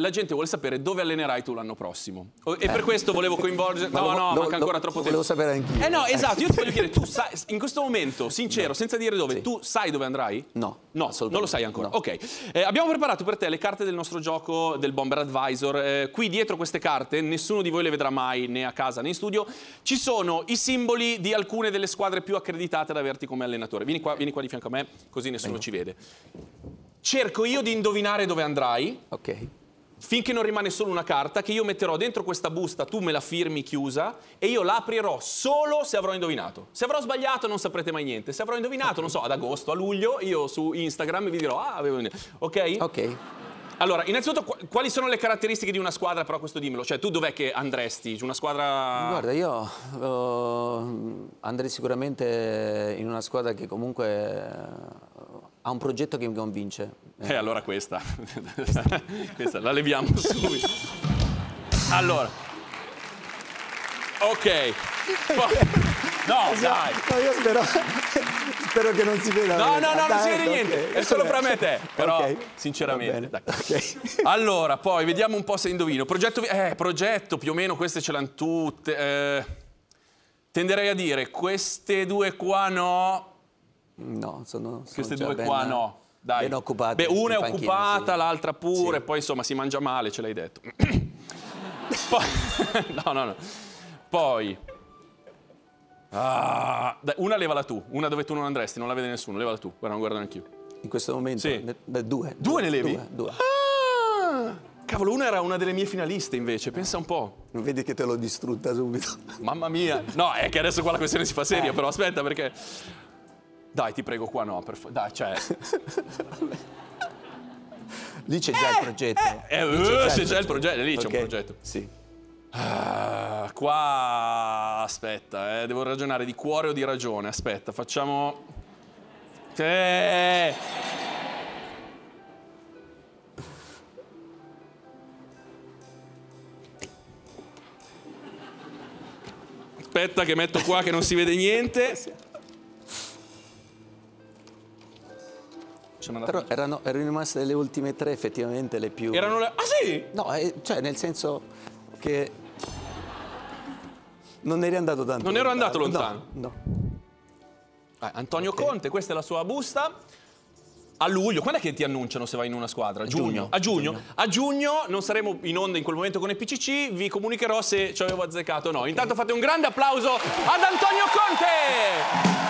la gente vuole sapere dove allenerai tu l'anno prossimo. E per questo volevo coinvolgere... No, no, lo- manca lo- ancora troppo lo tempo. volevo sapere anch'io. Eh no, esatto, io ti voglio chiedere, tu sai, in questo momento, sincero, senza dire dove, Sì. tu sai dove andrai? No, No, non lo sai ancora. no. Ok, Eh, abbiamo preparato per te le carte del nostro gioco del Bomber Advisor. Eh, qui dietro queste carte, nessuno di voi le vedrà mai né a casa né in studio, ci sono i simboli di alcune delle squadre più accreditate ad averti come allenatore. Vieni qua, vieni qua di fianco a me, così nessuno ci vede. Cerco io di indovinare dove andrai, Ok. Finché non rimane solo una carta che io metterò dentro questa busta, tu me la firmi chiusa e io la aprirò solo se avrò indovinato. Se avrò sbagliato non saprete mai niente. Se avrò indovinato, non so, ad agosto, a luglio, io su Instagram vi dirò, ah, avevo indovinato. Ok? Ok. Allora, innanzitutto, qu- quali sono le caratteristiche di una squadra? Però questo dimmelo. Cioè, tu dov'è che andresti? Una squadra... Guarda, io eh, andrei sicuramente in una squadra che comunque ha un progetto che mi convince. Eh, allora questa. questa la leviamo subito. Allora. Ok. No, dai. No, io spero, spero che non si veda. No, no, no, non si vede niente. È solo fra me e te. Però, Ok, sinceramente. va dai. bene, ok. Allora, poi vediamo un po' se indovino. Progetto, eh, progetto, più o meno queste ce l'hanno tutte. Eh, tenderei a dire queste due qua no. No, sono, sono Queste due ben- qua no. Dai. Ben occupate. Beh, una è occupata, sì. l'altra pure, Sì. poi insomma si mangia male, ce l'hai detto. poi, no, no, no. Poi, ah, una levala tu, una dove tu non andresti, non la vede nessuno, levala tu, guarda, non guardo neanche io. In questo momento? Sì. Ne- beh, due. Due ne levi? Due, due. Ah, cavolo, una era una delle mie finaliste invece, pensa un po'. Non vedi che te l'ho distrutta subito. Mamma mia. No, è che adesso qua la questione si fa seria, però aspetta perché... Dai, ti prego, qua no, per fa- Dai, cioè... Lì c'è già il progetto. eh, Lì eh, c'è già il progetto, lì c'è un progetto. Sì. Ah, qua aspetta, eh, devo ragionare di cuore o di ragione. Aspetta, facciamo. Eh. Aspetta che metto qua che non si vede niente. Però erano, erano rimaste le ultime tre effettivamente le più... Erano le... Ah sì? No, eh, cioè nel senso che non eri andato tanto Non ero andato lontano. No, no. Ah, Antonio Conte, questa è la sua busta. A luglio, quando è che ti annunciano se vai in una squadra? giugno. A giugno. A giugno non saremo in onda in quel momento con i PCC, vi comunicherò se ci avevo azzeccato o no. Intanto fate un grande applauso ad Antonio Conte!